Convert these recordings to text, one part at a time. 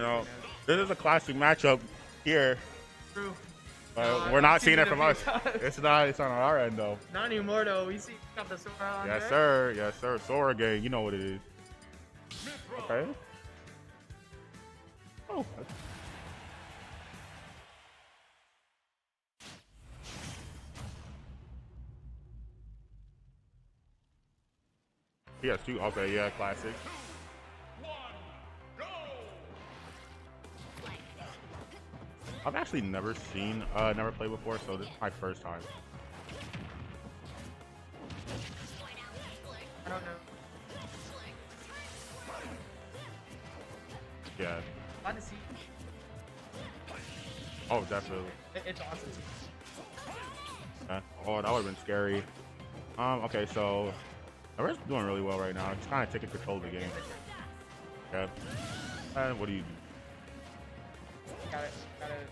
You know, this is a classic matchup here, True. but No, we're not seeing it from us. times. It's not. It's on our end though. Not anymore though. We see got the Sora on Yes, there. sir. Yes, sir. Sora game. You know what it is. Okay. Oh. that's- PS2. Okay, yeah, classic. I've actually never seen, uh, never played before, so this is my first time. I don't know. Yeah. To see. Oh, definitely. It's awesome. Yeah. Oh, that would have been scary. Um, okay, so we're doing really well right now. I'm just kind of taking control of the game. Yeah. And what do you do? Got it. Got it.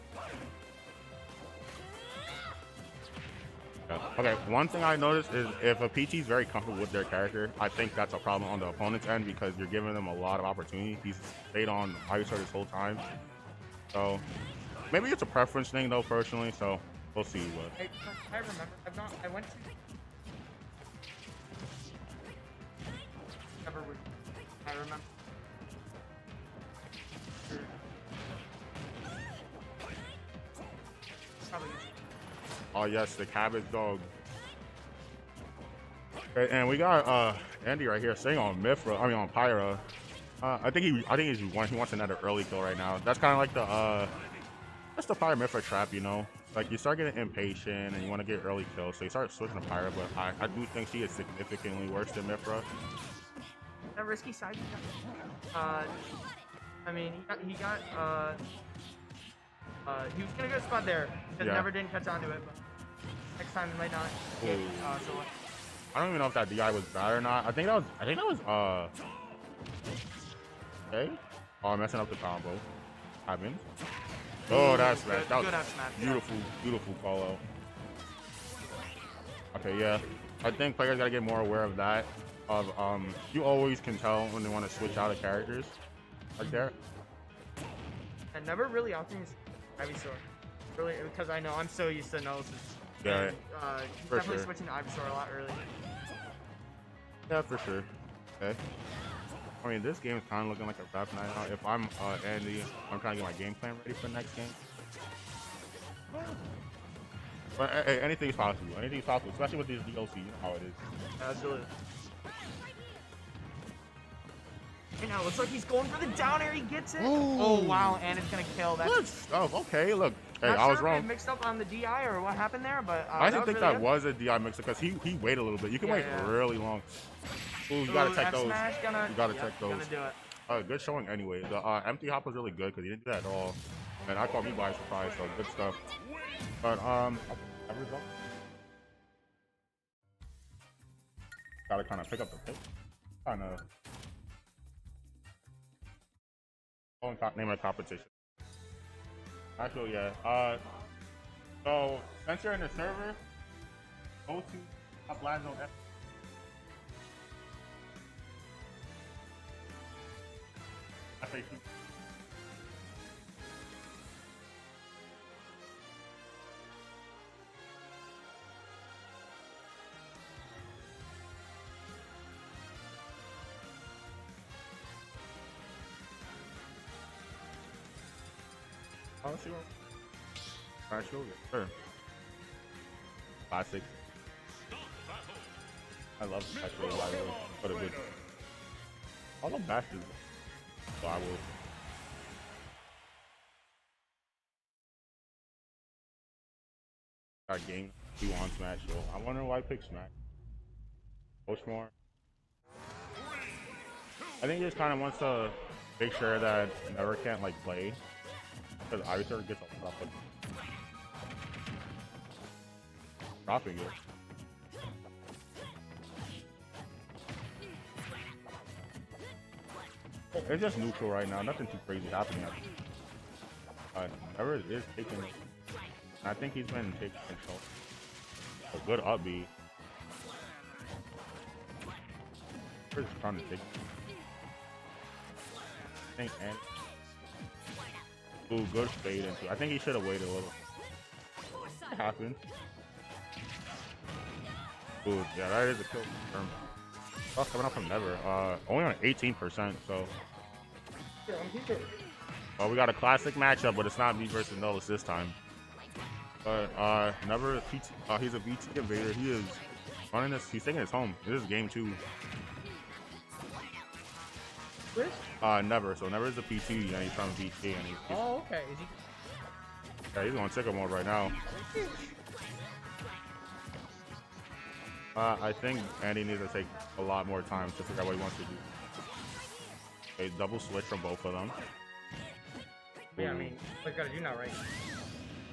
Okay, one thing I noticed is if a PT is very comfortable with their character, I think that's a problem on the opponent's end because you're giving them a lot of opportunity. He's stayed on Ivysaur this whole time. So maybe it's a preference thing though, personally. So we'll see what. I, I remember. I've not. I went to. Never would. I remember. Oh yes, the cabbage dog. Okay, and we got uh Andy right here saying on Mythra, I mean on Pyra. Uh, I think he I think he's one he wants another early kill right now. That's kinda like the uh that's the Pyra Mythra trap, you know? Like you start getting impatient and you want to get early kills, so you start switching to Pyra, but I, I do think she is significantly worse than Mythra. That risky side. Uh, I mean, he got. He got. Uh, uh, he was gonna go spot there. Just Yeah. never didn't catch onto it. But next time it might not. Uh, so? I don't even know if that DI was bad or not. I think that was I think that was uh Okay. Oh I'm messing up the combo. Happens. Oh that's Good- bad. That was good up smash, yeah. beautiful, beautiful call out. Okay, yeah. I think players gotta get more aware of that. Of um you always can tell when they want to switch out of characters. Like there. I never really often use Ivysaur. Really, because I know I'm so used to Gnosis. Yeah, And, uh, for definitely sure. switching to Ivysaur a lot early. Yeah, for sure. Okay. I mean, this game is kind of looking like a wrap night now. If I'm uh, Andy, I'm trying to get my game plan ready for the next game. But hey, anything's possible. Anything's possible, especially with this DLC. You know how it is. Absolutely. And now it looks like he's going for the down air. He gets it. Oh wow, and it's gonna kill. That's Good stuff. Okay, look. Hey, Not I was sure wrong. mixed up on the DI or what happened there, but uh, I didn't was think really that good. was a DI mixer because he he waited a little bit. You can Yeah, wait yeah. really long. Ooh, you gotta Ooh, check those. Gonna, You gotta yep, check those. Gonna do it. Uh, good showing anyway. The uh, empty hop was really good because he didn't do that at all. And I caught me by surprise, so good stuff. But um, that result. Gotta kind of pick up the pace. Kind of. Name of competition. Actually, yeah. Uh, so since you're in the server, go to top line zone F. Oh, sure. Alright, sure. Sure. Classic. I love the way. What a good. All the I will. Got game two on Smash. So I wonder why I picked Smash. Postmore. I think he just kind of wants to make sure that Never can't like play because Ivysaur gets a lot of dropping it. It's just neutral right now. Nothing too crazy happening. Uh, Never is taking. I think he's been taking control. A good upbeat. Never's trying to take. I think Ooh, good fade into. I think he should have waited a little. It happened. Ooh, yeah, that is a kill confirm. Oh, coming up from Never. Uh, only on 18%, so. Well, we got a classic matchup, but it's not me versus Nullus this time. But uh, Never, uh, he's a VT invader. He is running this. He's taking his home. This is game two. Chris? Uh, Never. So Never is a PT, and he's trying to VT, and he's, Oh, okay. Is he? yeah, he's on sicko mode right now. Uh, I think Andy needs to take a lot more time to figure out what he wants to do. A double switch from both of them. Yeah, I mean, what you gotta do now, right?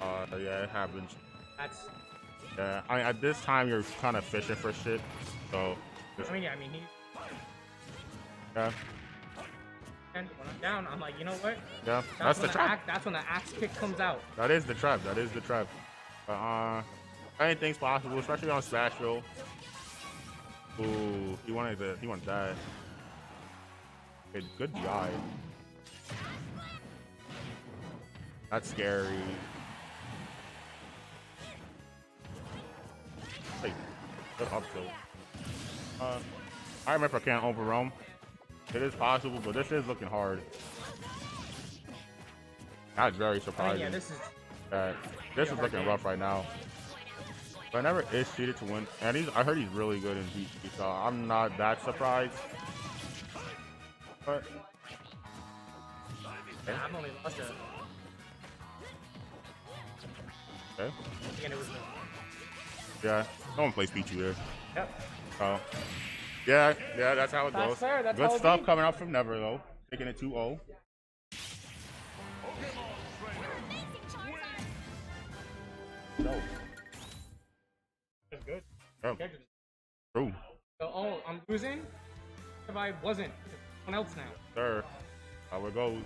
Uh, yeah, it happens. That's. Yeah, I mean, at this time you're kind of fishing for shit, so just, I mean, yeah. I mean, he. yeah, when I'm down, I'm like, you know what? yeah, That's, that's the the trap. axe, That's when the axe kick comes out. That is the trap. That is the trap. Uh, anything's possible, especially on Smashville. Ooh, he wanted to, he wanted that. Okay, good GI. That's scary. Hey, good up tilt. Uh, I remember I can't overwhelm. It is possible, but this is looking hard. That's very surprising. yeah, this is. Uh, this is looking game. rough right now. But never is cheated to win, and he's. I heard he's really good in VT, so I'm not that surprised. But Yeah, I've only lost a. okay, Again, it was. The, yeah, no one plays Pichu here. yep. Oh, yeah, yeah, that's how it That's goes. fair, that's good how stuff be. coming up from Never though, taking it 2-0. No, That's good. oh, Yeah, true, So, oh, I'm losing. If I wasn't, someone else now. sir. How it goes.